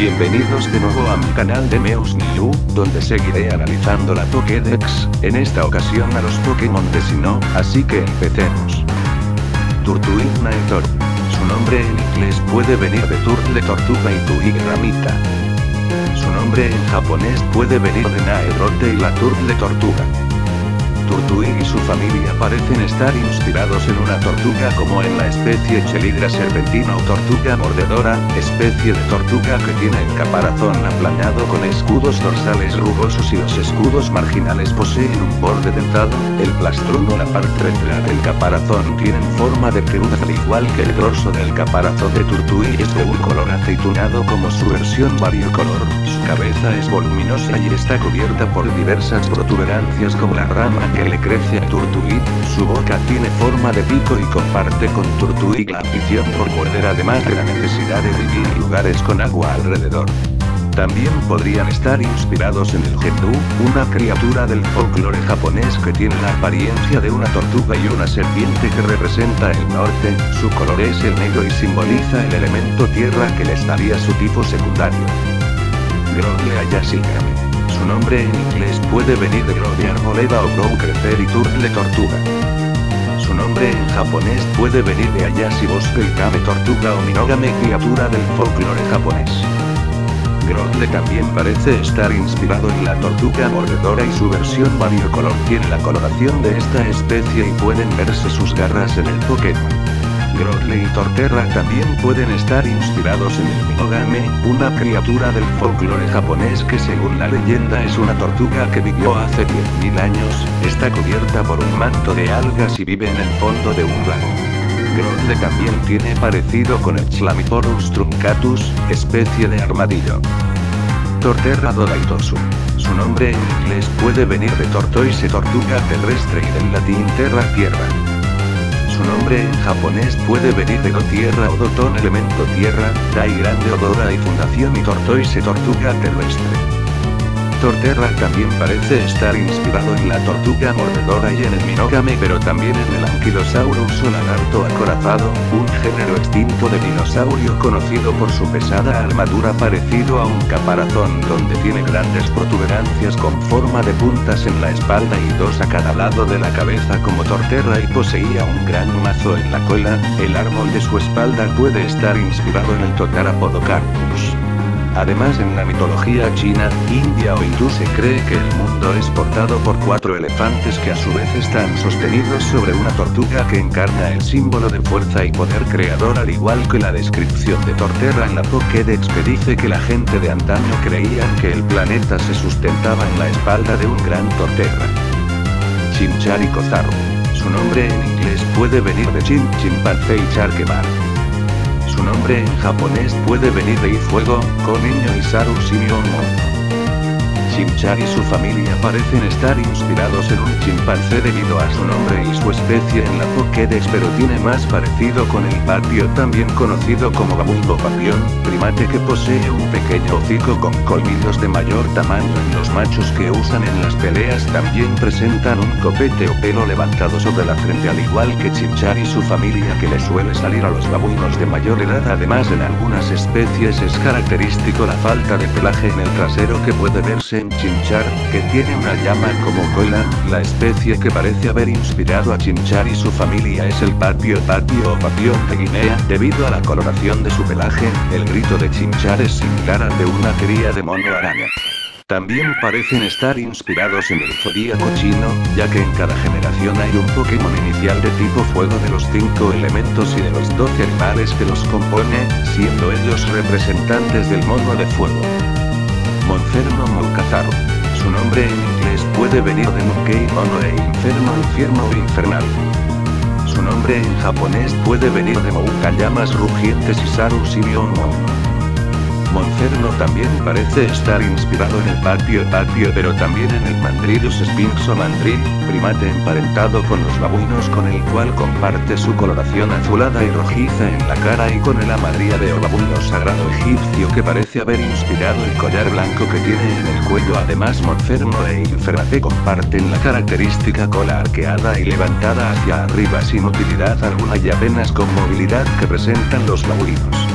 Bienvenidos de nuevo a mi canal de Meus Niu, donde seguiré analizando la Pokédex, en esta ocasión a los Pokémon de Sinnoh, así que empecemos. Turtwig Naetor. Su nombre en inglés puede venir de Turtle Tortuga y Tuig Ramita. Su nombre en japonés puede venir de Naerote y la Turtle Tortuga. Turtwig y su familia parecen estar inspirados en una tortuga como en la especie Chelidra serpentina o tortuga mordedora, especie de tortuga que tiene el caparazón aplanado con escudos dorsales rugosos y los escudos marginales poseen un borde dentado, el plastrón o la parte ventral del caparazón tienen forma de peluda al igual que el dorso del caparazón de Turtwig es de un color aceitunado como su versión variocolor, cabeza es voluminosa y está cubierta por diversas protuberancias como la rama que le crece a Turtwig, su boca tiene forma de pico y comparte con Turtwig la afición por morder además de la necesidad de vivir en lugares con agua alrededor. También podrían estar inspirados en el Gendu, una criatura del folclore japonés que tiene la apariencia de una tortuga y una serpiente que representa el norte, su color es el negro y simboliza el elemento tierra que les daría su tipo secundario. Grogle Ayashikami. Su nombre en inglés puede venir de Grow de arboleda o Grow crecer y Turtle tortuga. Su nombre en japonés puede venir de Ayashi bosque y Kame tortuga o Minogame criatura del folclore japonés. Grotle también parece estar inspirado en la tortuga mordedora y su versión variocolor tiene la coloración de esta especie y pueden verse sus garras en el Pokémon. Grotle y Torterra también pueden estar inspirados en el Minogame, una criatura del folclore japonés que según la leyenda es una tortuga que vivió hace 10.000 años, está cubierta por un manto de algas y vive en el fondo de un lago. Grotle también tiene parecido con el Chlamyphorus truncatus, especie de armadillo. Torterra Doraitosu. Su nombre en inglés puede venir de tortoise tortuga terrestre y del latín terra tierra. Su nombre en japonés puede venir de do tierra o doton elemento tierra, dai grande odora y fundación y tortoise tortuga terrestre. Torterra también parece estar inspirado en la tortuga mordedora y en el minógame pero también en el Ankylosaurus o lagarto acorazado, un género extinto de dinosaurio conocido por su pesada armadura parecido a un caparazón donde tiene grandes protuberancias con forma de puntas en la espalda y dos a cada lado de la cabeza como Torterra y poseía un gran mazo en la cola, el árbol de su espalda puede estar inspirado en el Totara Podocarpus. Además en la mitología china, india o hindú se cree que el mundo es portado por cuatro elefantes que a su vez están sostenidos sobre una tortuga que encarna el símbolo de fuerza y poder creador al igual que la descripción de Torterra en la Pokédex que dice que la gente de antaño creían que el planeta se sustentaba en la espalda de un gran Torterra. Chimchar y Kozaru. Su nombre en inglés puede venir de Chim chimpancé y Charquebar. Su nombre en japonés puede venir de fuego, Koniño y Saru Shimyon Chimchar y su familia parecen estar inspirados en un chimpancé debido a su nombre y su especie en la Pokédex pero tiene más parecido con el patio también conocido como babuino papión, primate que posee un pequeño hocico con colmillos de mayor tamaño en los machos que usan en las peleas también presentan un copete o pelo levantado sobre la frente al igual que Chimchar y su familia que le suele salir a los babuinos de mayor edad. Además en algunas especies es característico la falta de pelaje en el trasero que puede verse en Chimchar, que tiene una llama como cola, la especie que parece haber inspirado a Chimchar y su familia es el patio patio o papión de Guinea, debido a la coloración de su pelaje, el grito de Chimchar es similar al de una cría de mono araña. También parecen estar inspirados en el zodíaco chino, ya que en cada generación hay un Pokémon inicial de tipo fuego de los 5 elementos y de los 12 animales que los compone, siendo ellos representantes del mono de fuego. Su nombre en inglés puede venir de Mukei Mono e Inferno Infierno Infernal. Su nombre en japonés puede venir de Mouka Llamas Rugientes y Saru Shimyon Monferno también parece estar inspirado en el patio patio pero también en el Mandrilus sphinx o mandril, primate emparentado con los babuinos con el cual comparte su coloración azulada y rojiza en la cara y con el amadríade o babuino sagrado egipcio que parece haber inspirado el collar blanco que tiene en el cuello además Monferno e Infernate comparten la característica cola arqueada y levantada hacia arriba sin utilidad alguna y apenas con movilidad que presentan los babuinos.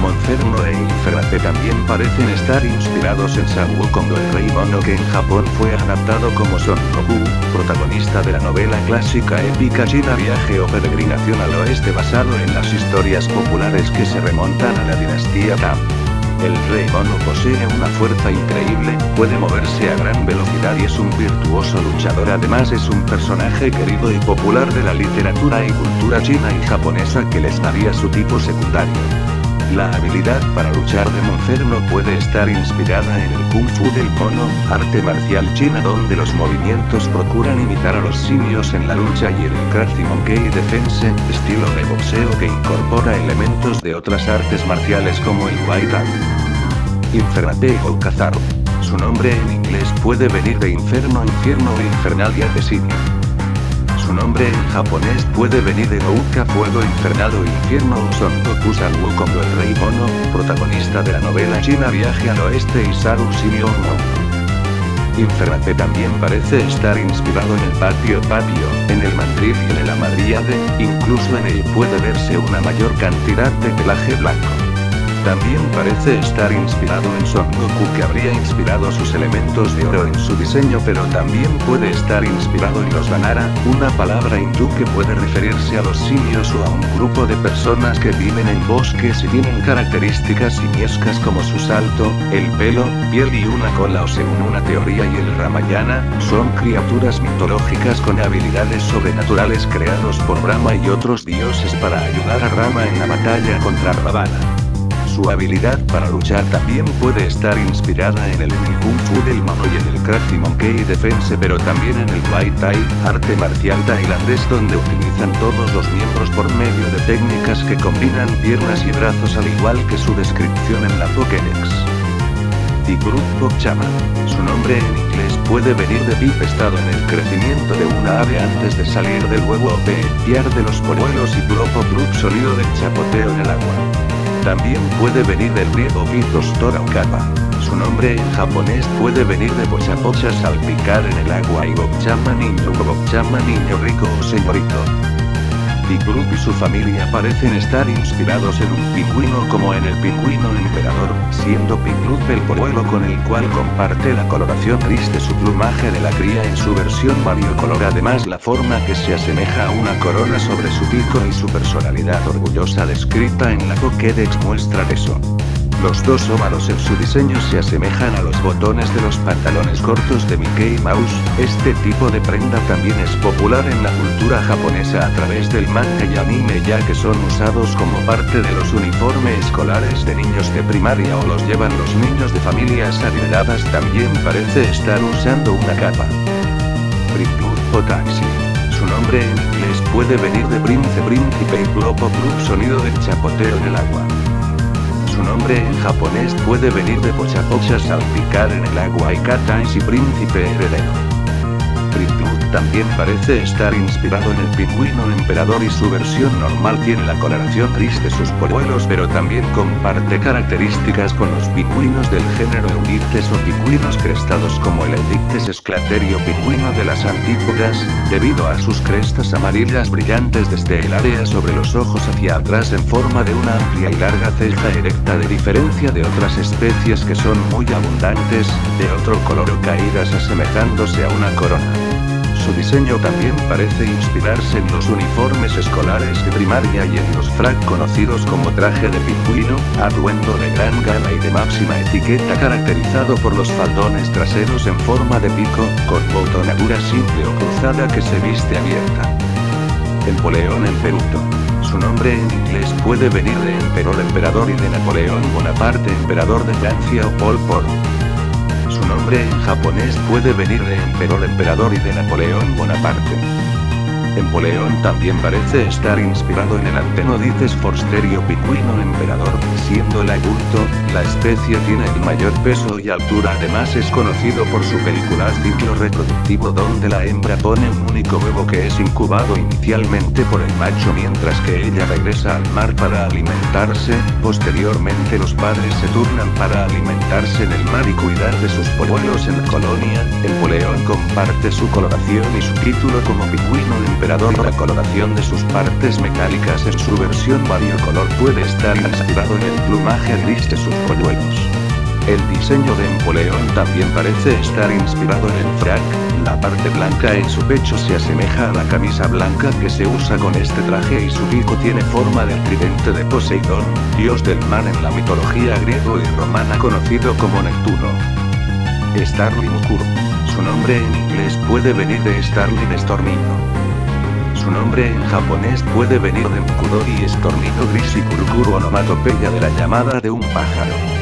Monferno e Infernape también parecen estar inspirados en San Wukong el rey mono que en Japón fue adaptado como Son Goku, protagonista de la novela clásica épica china Viaje o Peregrinación al Oeste basado en las historias populares que se remontan a la dinastía Tang. El rey mono posee una fuerza increíble, puede moverse a gran velocidad y es un virtuoso luchador. Además es un personaje querido y popular de la literatura y cultura china y japonesa que les daría su tipo secundario. La habilidad para luchar de Monferno puede estar inspirada en el Kung Fu del mono, arte marcial china donde los movimientos procuran imitar a los simios en la lucha y el Karate Monkey Defense, estilo de boxeo que incorpora elementos de otras artes marciales como el Muay Thai. Infernate o Cazar. Su nombre en inglés puede venir de inferno, infierno o infernal y asesino. Nombre en japonés puede venir de Ouka Fuego Infernal o Infierno o Son Goku San Wukong el Rey Mono, protagonista de la novela china Viaje al Oeste y Saru Shimio no. Infernate también parece estar inspirado en el patio papio, en el mandril y en el amadriade, incluso en él puede verse una mayor cantidad de pelaje blanco. También parece estar inspirado en Son Goku que habría inspirado sus elementos de oro en su diseño pero también puede estar inspirado en los Vanara, una palabra hindú que puede referirse a los simios o a un grupo de personas que viven en bosques y tienen características simiescas como su salto, el pelo, piel y una cola o según una teoría y el Ramayana, son criaturas mitológicas con habilidades sobrenaturales creados por Brahma y otros dioses para ayudar a Rama en la batalla contra Ravana. Su habilidad para luchar también puede estar inspirada en el Kung Fu del mono y en el Crafty Monkey Defense pero también en el Muay Thai, arte marcial tailandés donde utilizan todos los miembros por medio de técnicas que combinan piernas y brazos al igual que su descripción en la Pokédex. Tigrut Chama. Su nombre en inglés puede venir de pip estado en el crecimiento de una ave antes de salir del huevo o piar de los polluelos y Propo sonido del chapoteo en el agua. También puede venir del griego Pitos Tora o Kappa. Su nombre en japonés puede venir de pocha pocha salpicar en el agua y Bokchama niño Bokchama niño rico o señorito. Groot y su familia parecen estar inspirados en un pingüino como en el pingüino emperador, siendo Pigloop el polluelo con el cual comparte la coloración gris de su plumaje de la cría en su versión variocolor además la forma que se asemeja a una corona sobre su pico y su personalidad orgullosa descrita en la Pokédex muestra eso. Los dos óvalos en su diseño se asemejan a los botones de los pantalones cortos de Mickey Mouse. Este tipo de prenda también es popular en la cultura japonesa a través del manga y anime ya que son usados como parte de los uniformes escolares de niños de primaria o los llevan los niños de familias adineradas también parece estar usando una capa. O Taxi. Su nombre en inglés puede venir de Prince Príncipe y Plop o sonido del chapoteo en el agua. Su nombre en japonés puede venir de pocha pocha salpicar en el agua y kata y príncipe heredero también parece estar inspirado en el pingüino emperador y su versión normal tiene la coloración gris de sus polluelos pero también comparte características con los pingüinos del género Eudictes o pingüinos crestados como el Eudictes esclaterio pingüino de las antípodas, debido a sus crestas amarillas brillantes desde el área sobre los ojos hacia atrás en forma de una amplia y larga ceja erecta de diferencia de otras especies que son muy abundantes, de otro color o caídas asemejándose a una corona. Su diseño también parece inspirarse en los uniformes escolares de primaria y en los frac conocidos como traje de pingüino, atuendo de gran gama y de máxima etiqueta caracterizado por los faldones traseros en forma de pico, con botonadura simple o cruzada que se viste abierta. Empoleón Emperuto. Su nombre en inglés puede venir de Emperor Emperador y de Napoleón Bonaparte Emperador de Francia o Pol Pot nombre en japonés puede venir de Emperor Emperador y de Napoleón Bonaparte. Empoleón también parece estar inspirado en el Antenodices forsterio pingüino emperador, siendo el adulto, la especie tiene el mayor peso y altura además es conocido por su pelicular ciclo reproductivo donde la hembra pone un único huevo que es incubado inicialmente por el macho mientras que ella regresa al mar para alimentarse, posteriormente los padres se turnan para alimentarse en el mar y cuidar de sus polluelos en la colonia, Empoleón comparte su coloración y su título como pingüino emperador la coloración de sus partes metálicas en su versión variocolor puede estar inspirado en el plumaje gris de sus polluelos. El diseño de Empoleón también parece estar inspirado en el frac, la parte blanca en su pecho se asemeja a la camisa blanca que se usa con este traje y su pico tiene forma del tridente de Poseidón, dios del mar en la mitología griego y romana conocido como Neptuno. Starling Kur. Su nombre en inglés puede venir de Starling estornido. Su nombre en japonés puede venir de Mukudori estornido gris y Kurukuru onomatopeya de la llamada de un pájaro.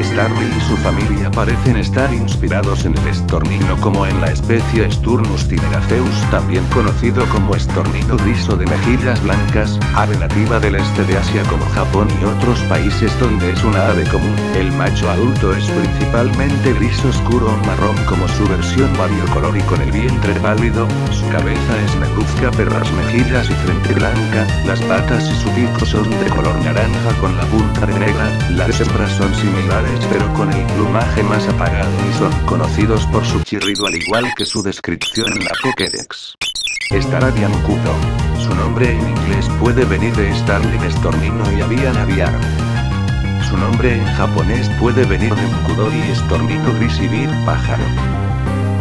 Starly y su familia parecen estar inspirados en el estornino como en la especie Sturnus tineraceus también conocido como estornino gris o de mejillas blancas, ave nativa del este de Asia como Japón y otros países donde es una ave común. El macho adulto es principalmente gris oscuro o marrón como su versión variocolor y con el vientre pálido, su cabeza es negruzca pero las mejillas y frente blanca, las patas y su pico son de color naranja con la punta de negra, las hembras son similares pero con el plumaje más apagado y son conocidos por su chirrido al igual que su descripción en la Pokédex. Staradian Kudo. Su nombre en inglés puede venir de Starling Estornino y Avian Aviar. Su nombre en japonés puede venir de Mukudori Estornino Gris y Pájaro.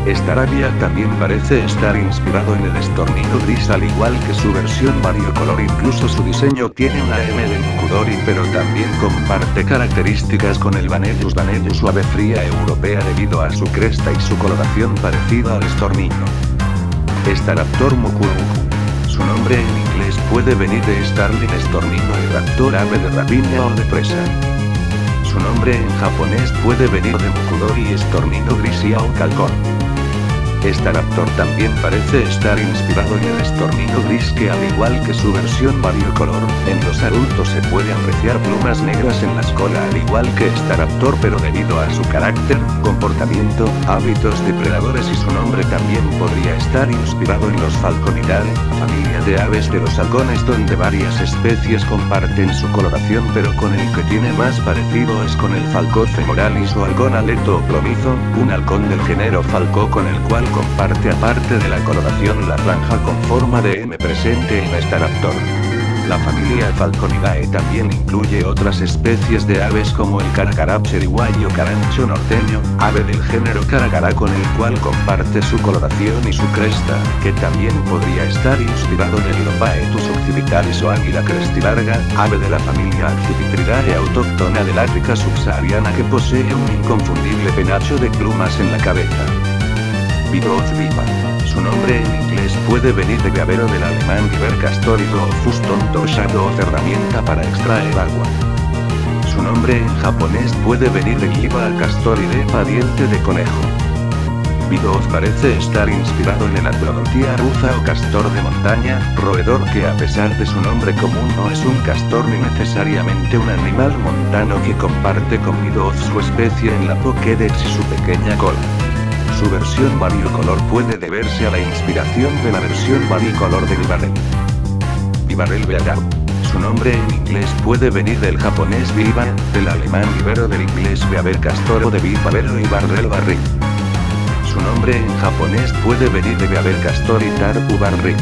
Staravia también parece estar inspirado en el estornido gris al igual que su versión variocolor incluso su diseño tiene una M de Mukudori pero también comparte características con el Vanellus Vanellus suave fría europea debido a su cresta y su coloración parecida al estornido. Staraptor Mukuruku. Su nombre en inglés puede venir de Starling estornino y raptor ave de rapiña o de presa. Su nombre en japonés puede venir de Mukudori estornido gris y calcón. Este raptor también parece estar inspirado en el estornido gris que al igual que su versión variocolor, en los adultos se puede apreciar plumas negras en la cola al igual que este raptor pero debido a su carácter, comportamiento, hábitos depredadores y su nombre también podría estar inspirado en los Falconidae, familia de aves de los halcones donde varias especies comparten su coloración pero con el que tiene más parecido es con el Falco femoralis o halcón aleto o plomizo, un halcón del género Falco con el cual comparte aparte de la coloración la franja con forma de M presente en este raptor. La familia Falconidae también incluye otras especies de aves como el caracará cheriguayo carancho norteño, ave del género caracará con el cual comparte su coloración y su cresta, que también podría estar inspirado en el Lopaetus occidentalis o águila crestilarga, ave de la familia Accipitridae autóctona del África subsahariana que posee un inconfundible penacho de plumas en la cabeza. Vidoz viva. Su nombre en inglés puede venir de gavero del alemán Viver Castorido o Fuston o herramienta para extraer agua. Su nombre en japonés puede venir de Giba Castoride pariente de conejo. Vidoz parece estar inspirado en el Androdontía rusa o castor de montaña, roedor que a pesar de su nombre común no es un castor ni necesariamente un animal montano que comparte con Vidoz su especie en la Pokédex y su pequeña cola. Su versión variocolor puede deberse a la inspiración de la versión variocolor de Vivarel. Vivarel Beagar. Su nombre en inglés puede venir del japonés Viva, del alemán vivero del inglés Beaver Castoro de Vivavero y Barrel Barri. Su nombre en japonés puede venir de Beaver Castor y Tarpu Barri.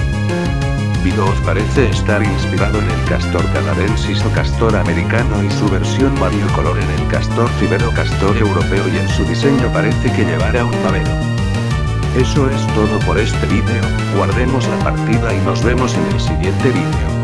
Vidoz parece estar inspirado en el castor canadensis o castor americano y su versión variocolor en el castor cibero castor europeo y en su diseño parece que llevará un pavero. Eso es todo por este vídeo, guardemos la partida y nos vemos en el siguiente vídeo.